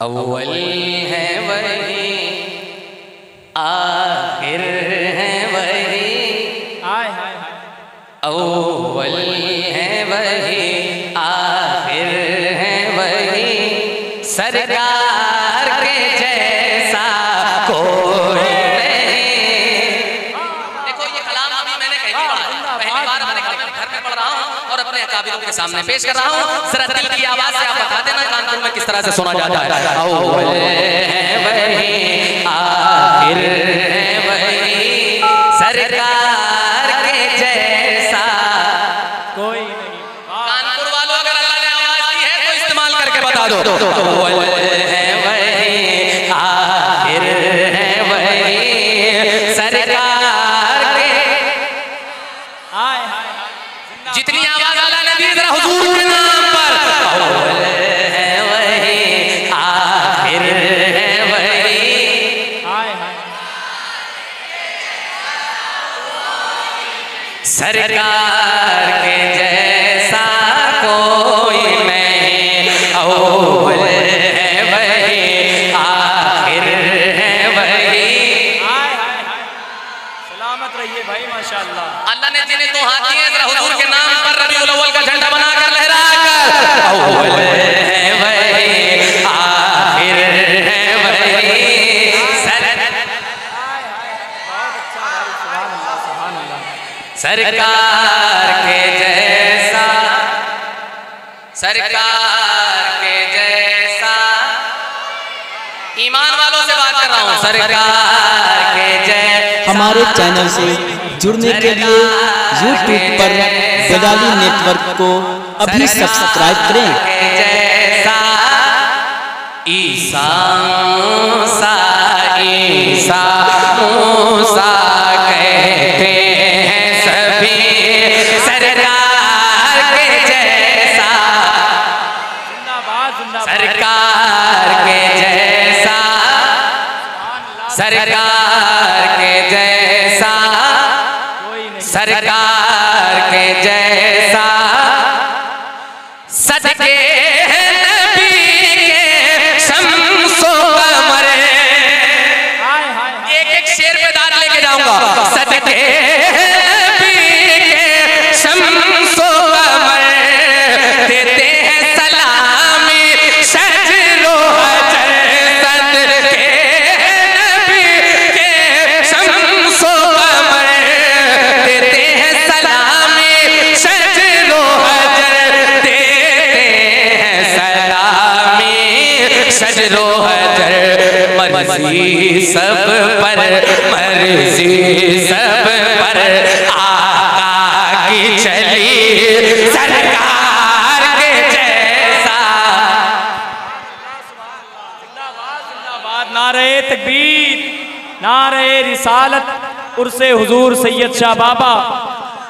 अव्वल है वही आखिर है वही। हाय अव्वल है वही आखिर है वही। सरकार के जैसा कोई नहीं। देखो ये कलाम अभी मैंने कहीं पढ़ा पहली बार मैंने घर में घर में पढ़ रहा हूँ। और अपने अकाबिरों के सामने पेश कर रहा हूँ। जरा दिल की आवाज़ से आप बता देना कानपुर में किस तरह से सुना जाता है। आखिर सरकार के जैसा कोई नहीं। कानपुर वालों अगर अल्लाह ने आवाज़ दी है तो इस्तेमाल करके बता दो। हुजूर के नाम पर रबीउल अव्वल का झंडा बनाकर लहरा कर। सरकार के जैसा। सरकार के जैसा। ईमान वालों से बात कर रहा हूँ। सरकार के जैसा। हमारे चैनल से जुड़ने के लिए यूट्यूब पर बदाली नेटवर्क को अभी सब्सक्राइब करें। जैसा। ईसा सा ईसा मूसा कहते सरकार के जैसा सरकार के जैसा। सदके हैं नारे रिसालत उर्से हुजूर सैयद शाह बाबा।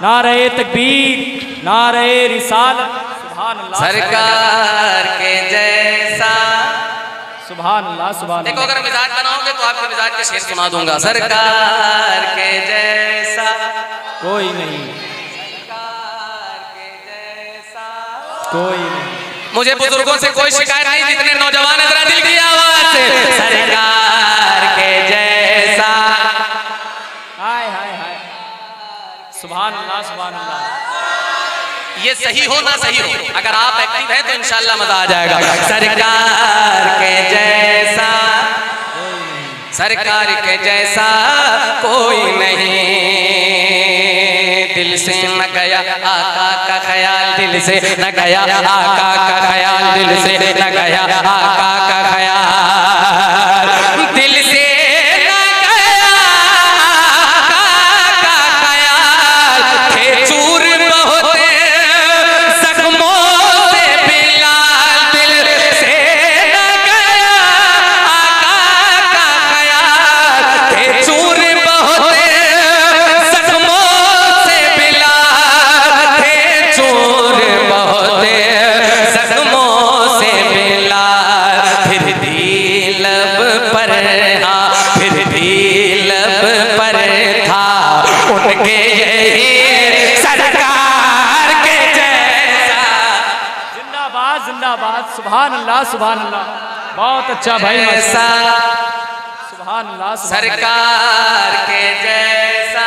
नारे तकबीर नारे रिसालत सुभान सरकार के जैसा। सुभान अल्लाह सुभान देखो अगर मिजाज बनाओगे तो आपके मिजाज के शेर सुना दूँगा। सरकार के जैसा। कोई नहीं। सरकार के जैसा कोई नहीं। मुझे बुज़ुर्गों से कोई शिकायत नहीं जितने नौजवान हैं, जरा दिल की आवाज़ से। सरकार के जैसा। हाय हाय हाय। अल्लाह सुभान अल्लाह ये सही हो ना सही हो? अगर आप एक्टिव हैं तो इंशाल्लाह मज़ा आ जाएगा। सरकार के जैसा, सरकार के जैसा कोई नहीं। दिल से न गया आका का ख्याल, दिल से न गया आका का ख्याल, दिल से न गया बहुत अच्छा भाई ऐसा सुभान अल्लाह सरकार के जैसा।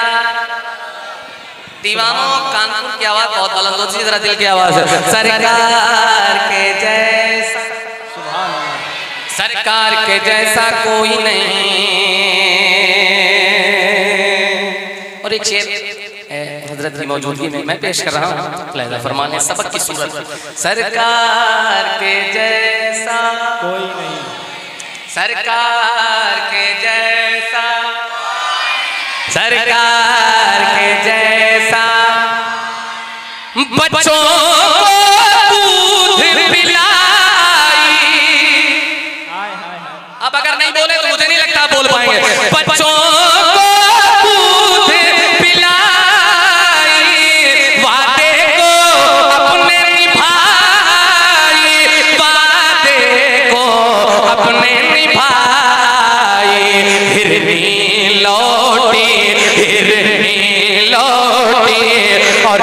दीवानों कानपुर की आवाज़ बहुत बुलंद होती है जरा दिल की आवाज़ है। सरकार के जैसा। सुभान अल्लाह। सरकार के जैसा कोई नहीं। और एक शेर हज़रत की मौजूदगी में मैं पेश कर रहा हूँ। लहजा फरमाने, सबक की सूरत। सरकार के जैसा कोई नहीं। सरकार के जैसा सरकार के जैसा बच्चों अब अगर नहीं बोले तो मुझे नहीं लगता बोल पाएँगे। बच्चों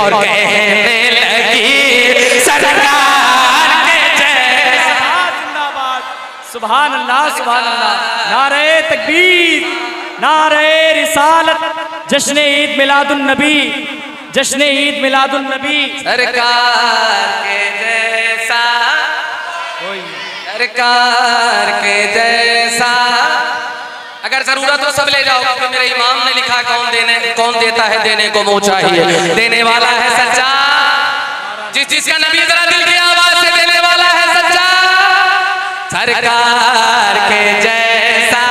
और कहने लगी सरकार के जैसा जिंदाबाद सुभान अल्लाह सुभान अल्लाह नारे तकबीर नारे रिसालत। जश्न ईद मिलादुन नबी जश्न ईद मिलादुन नबी सरकार के जैसा सरकार के जैसा। अगर ज़रूरत हो सब ले जाओ। मेरे इमाम ने लिखा, कौन देने, कौन देता है देने को मुँह चाहिए? देने वाला है सच्चा। जिस जिसका नबी जरा दिल की आवाज़ से देने वाला है सच्चा। सरकार के जैसा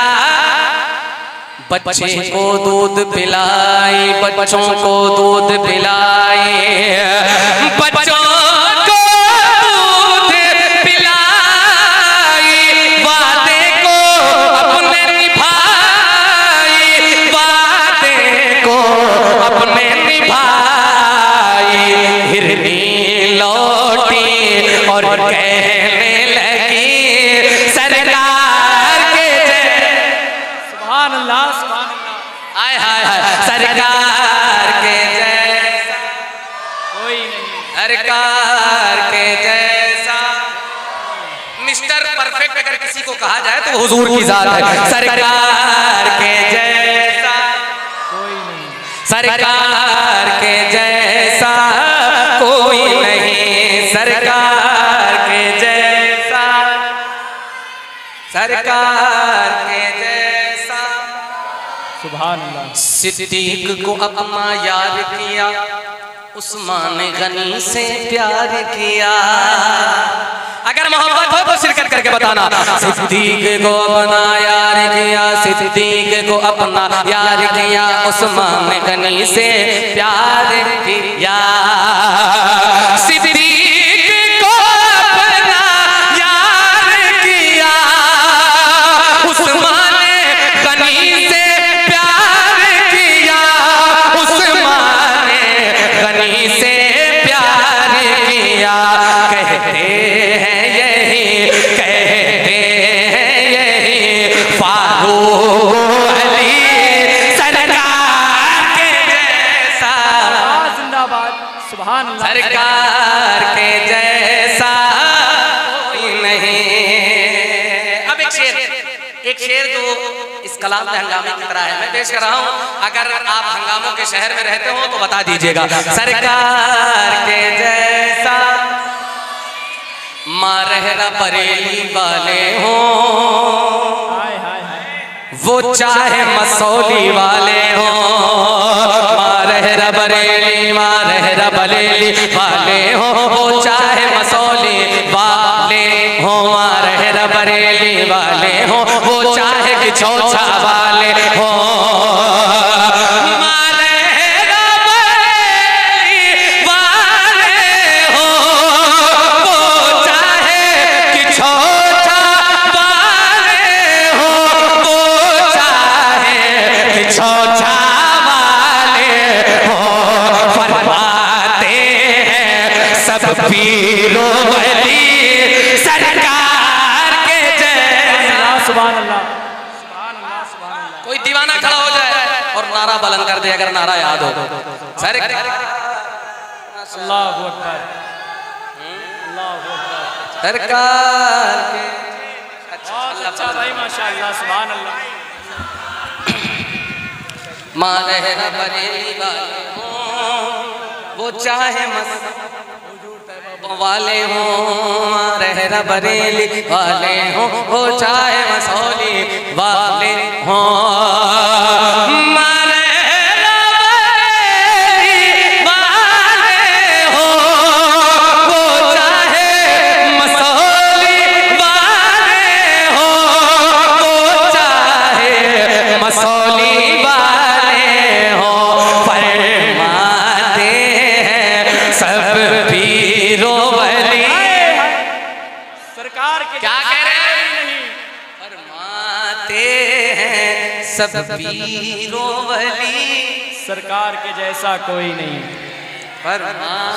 बच्चे को दूध पिलाई, बच्चों को दूध पिलाई। सुभान अल्लाह सुभान अल्लाह हाय हाय हाय। सरकार के जैसा। कोई नहीं। सरकार के जैसा। मिस्टर परफेक्ट अगर किसी को कहा जाए तो हुजूर की जात है। सरकार के जैसा। कोई नहीं। सरकार के जैसा। कोई नहीं। सरकार के जैसा। सरकार के अल्लाह सिद्दीक को अपना याद किया, उस्मान गनी से प्यार किया। अगर मोहब्बत हो तो शिरकत करके बताना। सिद्दीक को अपना यार किया, सिद्दीक को अपना यार किया, उस्मान गनी से प्यार किया। कलाम में हंगामे की तरह है। मैं पेश कर रहा हूँ। अगर आप हंगामों के शहर में रहते हो तो बता दीजिएगा। सरकार के जैसा मारहरा बरेली वाले हो, वो चाहे मसौली वाले हो, मारहरा बरेली मारहरा बरेली वाले हो, वो चाहे मसौली वाले हो, मारहरा बरेली वाले हो, वो चाहे किचौछा वाले दे अगर नारा याद हो सर अल्लाह अकबर अल्लाह अकबर सरकार अच्छा अल्लाह अच्छा भाई माशाल्लाह सुभान अल्लाह माँ रहना बरेली वाले हों वो चाहे मस वाले हों माँ बरेली वाले हों वो चाहे मसौली वाले हों फरमाते हैं सब पीरों वली। सरकार के जैसा कोई नहीं।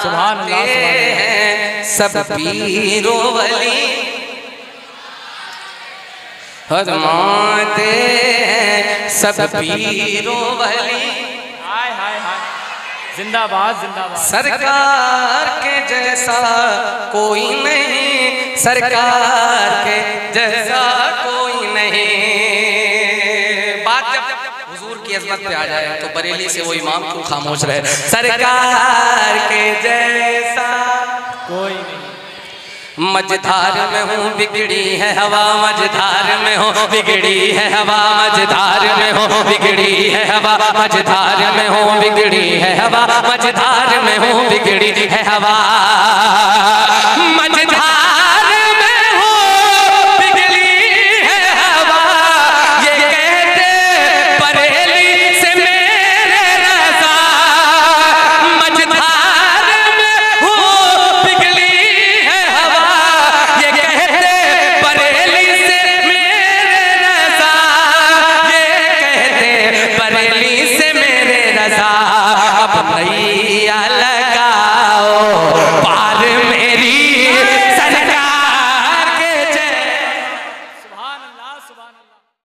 सुभान। हैं सब पीरों वली। फरमाते हैं सब पीरों वली। हाय हाय हाय। जिंदाबाद जिंदाबाद। सरकार के जैसा कोई नहीं। सरकार के जैसा कोई नहीं। अजमत पे आ जाए तो बरेली से वो इमाम क्यों खामोश रहे। सरकार के जैसा कोई नहीं। मझधार में हूँ बिगड़ी है हवा। मझधार में हो बिगड़ी है हवा। मझधार में हो बिगड़ी है हवा। मझधार में हो बिगड़ी है हवा। मझधार में हो बिगड़ी है हवा।